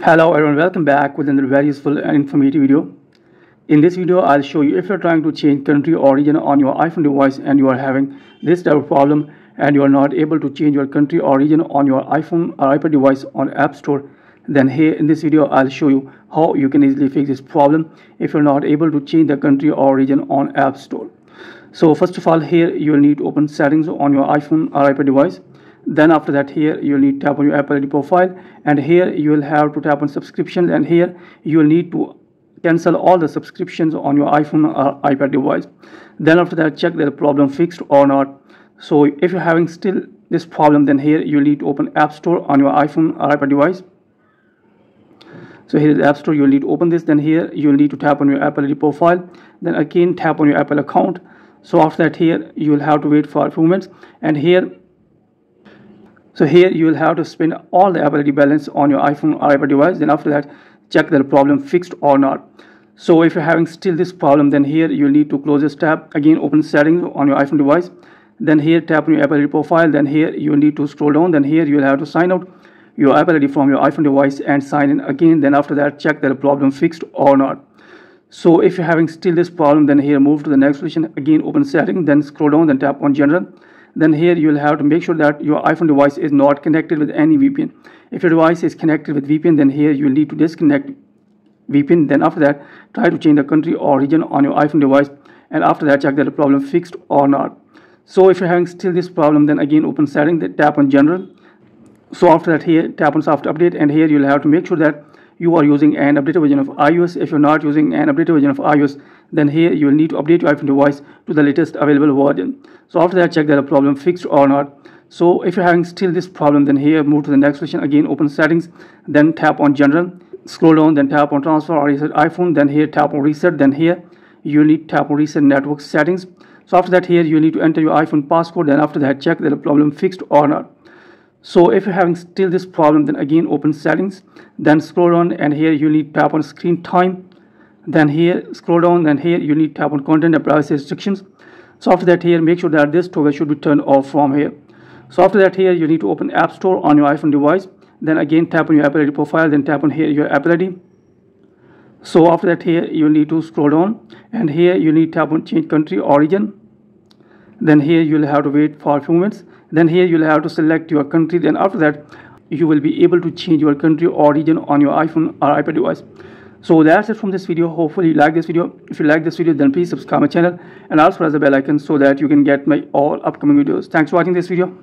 Hello everyone, welcome back with another very useful and informative video. In this video, I'll show you if you're trying to change country or region on your iPhone device and you are having this type of problem and you are not able to change your country or region on your iPhone or iPad device on App Store, then here in this video, I'll show you how you can easily fix this problem if you're not able to change the country or region on App Store. So first of all, here you will need to open settings on your iPhone or iPad device then after that here you will need to tap on your apple id profile and here you will have to tap on subscriptions and here you will need to cancel all the subscriptions on your iphone or ipad device. Then after that check the problem fixed or not. So if you're having still this problem then here you need to open app store on your iphone or ipad device. So here is app store. You'll need to open this. Then here you'll need to tap on your apple id profile. Then again tap on your apple account. So after that here you will have to wait for a few minutes. And here so here you will have to spend all the ID balance on your iPhone or iPad device. Then after that, check the problem fixed or not. So if you're having still this problem, then here you'll need to close this tab. Again, open settings on your iPhone device. Then here tap on your Apple profile. Then here you need to scroll down. Then here you'll have to sign out your Apple ID from your iPhone device and sign in again. Then after that, check the problem fixed or not. So if you're having still this problem, then here move to the next solution. Again, open settings. Then scroll down. Then tap on general then here you will have to make sure that your iPhone device is not connected with any VPN. If your device is connected with VPN, then here you will need to disconnect VPN. Then after that, try to change the country or region on your iPhone device. And after that, check that the problem fixed or not. So if you're having still this problem, then again open settings, then tap on general. So after that here, tap on software update and here you'll have to make sure that you are using an updated version of iOS. If you're not using an updated version of iOS, then here you will need to update your iPhone device to the latest available version. So after that, check that the problem fixed or not. So if you're having still this problem, then here move to the next section. Again, open settings, then tap on general, scroll down, then tap on transfer or reset iPhone, then here tap on reset, then here you need to tap on reset network settings. So after that, here you need to enter your iPhone passcode. Then after that, check that the problem fixed or not. So if you're having still this problem, then again open settings, then scroll down and here you need tap on screen time. Then here scroll down, then here you need to tap on content and privacy restrictions. So after that here, make sure that this toggle should be turned off from here. So after that here, you need to open App Store on your iPhone device. Then again tap on your Apple ID profile, then tap on here your Apple ID. So after that here, you need to scroll down and here you need to tap on change country or region. Then here you'll have to wait for a few minutes then here you'll have to select your country. Then after that you will be able to change your country or region on your iphone or ipad device. So that's it from this video. Hopefully you like this video. If you like this video then please subscribe my channel and also press the bell icon so that you can get my all upcoming videos. Thanks for watching this video